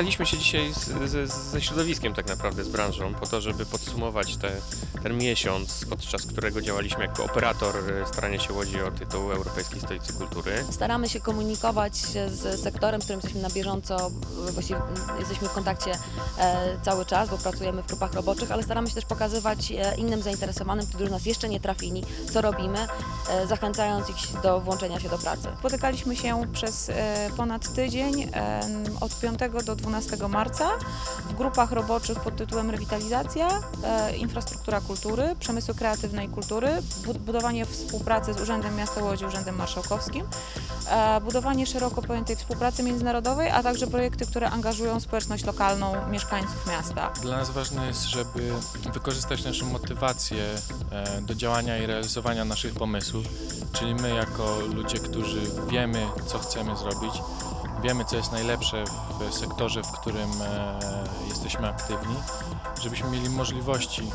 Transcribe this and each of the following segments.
Spotkaliśmy się dzisiaj z, z, ze środowiskiem tak naprawdę, z branżą, po to, żeby podsumować te, ten miesiąc, podczas którego działaliśmy jako operator e, starania się Łodzi o tytuł Europejskiej Stolicy Kultury. Staramy się komunikować z sektorem, z którym jesteśmy na bieżąco, właściwie jesteśmy w kontakcie e, cały czas, bo pracujemy w grupach roboczych, ale staramy się też pokazywać e, innym zainteresowanym, którzy nas jeszcze nie trafili, co robimy, e, zachęcając ich do włączenia się do pracy. Spotykaliśmy się przez e, ponad tydzień, od 5 do 12 marca, w grupach roboczych pod tytułem Rewitalizacja, e, Infrastruktura Kultury, Przemysły Kreatywne i Kultury, bu- budowanie współpracy z Urzędem Miasta Łodzi, Urzędem Marszałkowskim, e, budowanie szeroko pojętej współpracy międzynarodowej, a także projekty, które angażują społeczność lokalną, mieszkańców miasta. Dla nas ważne jest, żeby wykorzystać naszą motywację e, do działania i realizowania naszych pomysłów, czyli my jako ludzie, którzy wiemy, co chcemy zrobić, wiemy, co jest najlepsze w sektorze, w którym e, jesteśmy aktywni, żebyśmy mieli możliwości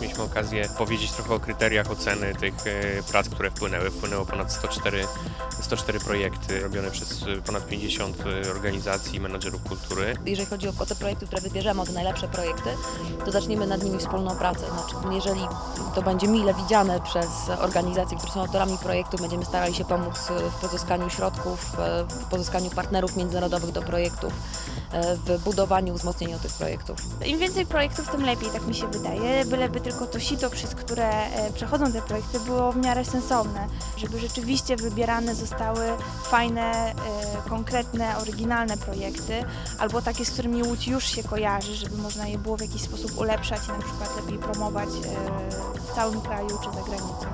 Mieliśmy okazję powiedzieć trochę o kryteriach oceny tych e, prac, które wpłynęły. Wpłynęło ponad 104, 104 projekty robione przez e, ponad 50 organizacji i menadżerów kultury. Jeżeli chodzi o te projekty, które wybierzemy, o te najlepsze projekty, to zaczniemy nad nimi wspólną pracę. Znaczy, jeżeli to będzie mile widziane przez organizacje, które są autorami projektu, będziemy starali się pomóc e, w pozyskaniu środków, w pozyskaniu partnerów międzynarodowych do projektów, w budowaniu, wzmocnieniu tych projektów. Im więcej projektów, tym lepiej, tak mi się wydaje. Byleby tylko to sito, przez które e, przechodzą te projekty, było w miarę sensowne, żeby rzeczywiście wybierane zostały fajne, e, konkretne, oryginalne projekty, albo takie, z którymi Łódź już się kojarzy, żeby można je było w jakiś sposób ulepszać i na przykład lepiej promować e, w całym kraju czy za granicą.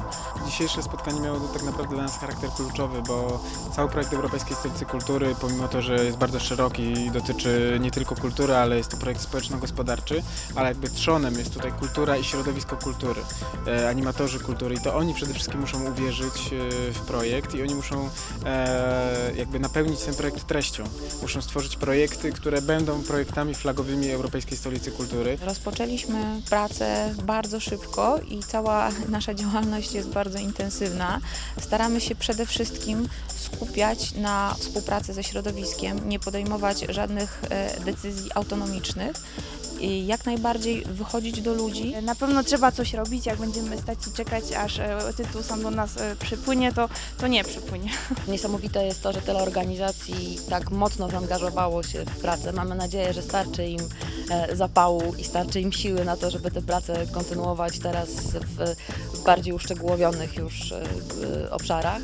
Dzisiejsze spotkanie miało tak naprawdę dla nas charakter kluczowy, bo cały projekt Europejskiej Stolicy Kultury, pomimo to, że jest bardzo szeroki i dotyczy nie tylko kultury, ale jest to projekt społeczno-gospodarczy, ale jakby trzonem jest tutaj kultura i środowisko kultury, e, animatorzy kultury i to oni przede wszystkim muszą uwierzyć e, w projekt i oni muszą e, jakby napełnić ten projekt treścią. Muszą stworzyć projekty, które będą projektami flagowymi Europejskiej Stolicy Kultury. Rozpoczęliśmy pracę bardzo szybko i cała nasza działalność jest bardzo intensywna. Staramy się przede wszystkim skupiać na współpracy ze środowiskiem, nie podejmować żadnych e, decyzji autonomicznych i jak najbardziej wychodzić do ludzi. Na pewno trzeba coś robić, jak będziemy stać i czekać, aż e, tytuł sam do nas e, przypłynie, to, to nie przypłynie. Niesamowite jest to, że tyle organizacji tak mocno zaangażowało się w pracę. Mamy nadzieję, że starczy im E, zapału i starczy im siły na to, żeby tę pracę kontynuować teraz w bardziej uszczegółowionych już e, e, obszarach.